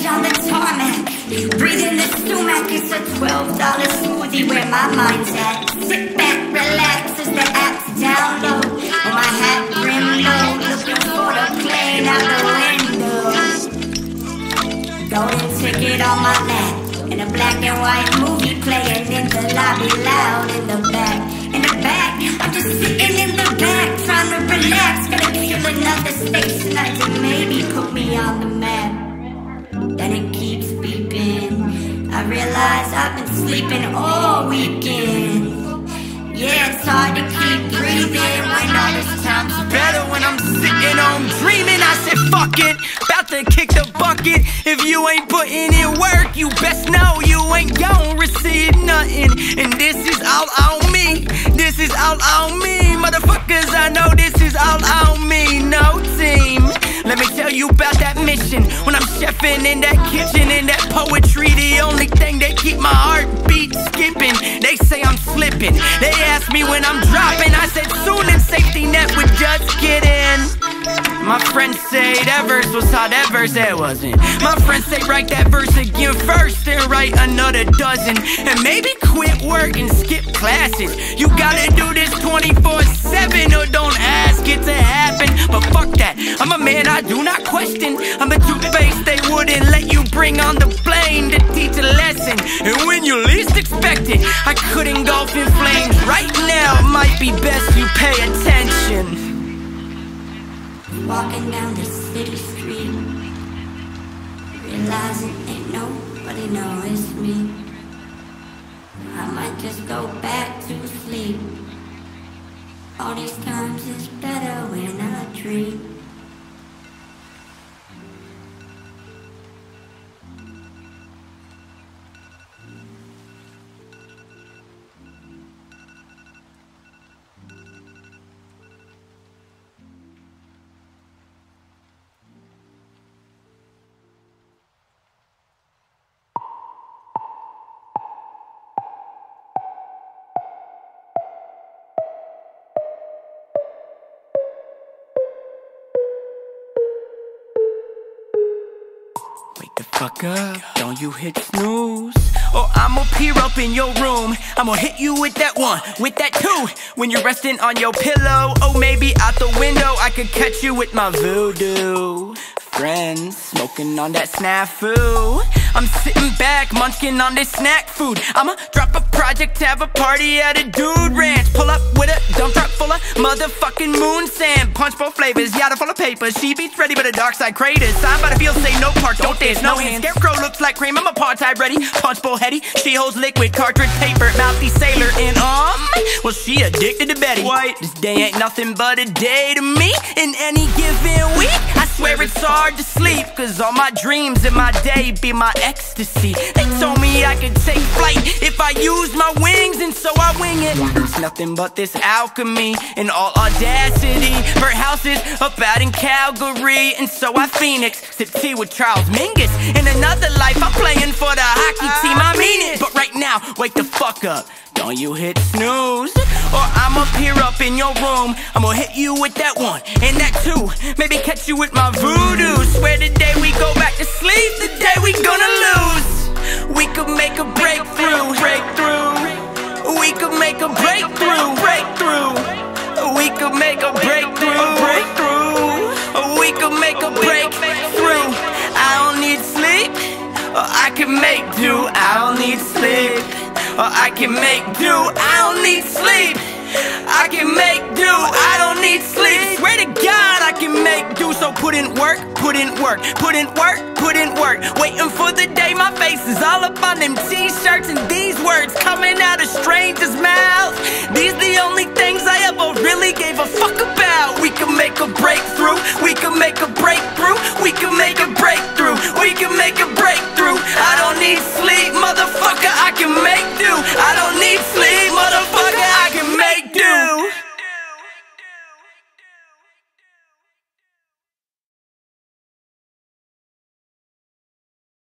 on the tarmac. Breathing the sumac, it's a $12 smoothie where my mind's at. Sit back, relax as the apps download. My hat brim low, looking for the plane out the window. Golden ticket on my lap. And a black and white movie playing in the lobby loud in the back. In the back, I'm just sitting in the back trying to relax. Gonna kill another station to maybe I've been sleeping all weekend. Yeah, it's hard to keep breathing when all this time's better when I'm sitting home dreaming. I said, fuck it, about to kick the bucket. If you ain't putting in work, you best know you ain't gon' receive nothing. And this is all on me. This is all on me. Motherfuckers, I know this is all on me. No team. Let me tell you about. I'm in that kitchen, in that poetry, the only thing that keep my heartbeat skipping. They say I'm slipping. They ask me when I'm dropping. I said soon and safety net would just get in. My friends say that verse was how that verse that wasn't. My friends say write that verse again first, then write another dozen. And maybe quit work and skip classes. You gotta do this 24-7 or don't ask it to happen. But fuck that, I'm a man I do not question. I'm a they wouldn't let you bring on the plane to teach a lesson. And when you least expect it, I could engulf in flames. Right now, might be best you pay attention. Walking down the city street, realizing ain't nobody knows me. I might just go back to sleep. All these times it's better when I dream. Fuck up, don't you hit snooze. Or I'ma peer up in your room. I'ma hit you with that one, with that two. When you're resting on your pillow, or maybe out the window, I could catch you with my voodoo. Friends, smoking on that snafu. I'm sitting back, munching on this snack food. I'ma drop a project, have a party at a dude motherfucking moon sand. Punch both flavors, yada full of paper. She beats ready, but a dark side craters. I'm about to feel say no part, don't dance, no hands. Scarecrow looks like cream, I'm a part-time ready. Punch bowl heady, she holds liquid, cartridge paper, mouthy sailor, and um, well she addicted to Betty White. This day ain't nothing but a day to me. In any given week, it's hard to sleep, cause all my dreams in my day be my ecstasy. They told me I could take flight if I used my wings, and so I wing it. It's nothing but this alchemy and all audacity. Bird houses up out in Calgary, and so I Phoenix sip tea with Charles Mingus. In another life, I'm playing for the hockey team. I mean it, but right now, wake the fuck up. Don't you hit snooze, or I'ma peer up in your room. I'ma hit you with that one and that two. Maybe catch you with my voodoo. Swear the day we go back to sleep, the day we gonna lose. We could make a breakthrough, breakthrough. We could make a breakthrough, breakthrough. We could make a breakthrough, breakthrough. We could make a breakthrough. I don't need sleep, I can make do. I don't need sleep, or I can make do. I don't need sleep. I can make do. I don't need sleep. Swear to God, I can make do. So put in work, put in work, put in work, put in work. Waiting for the day my face is all up on them t-shirts and these words coming out of strangers' mouths. These the only things I ever really gave a fuck about. We can make a breakthrough. We can make a break.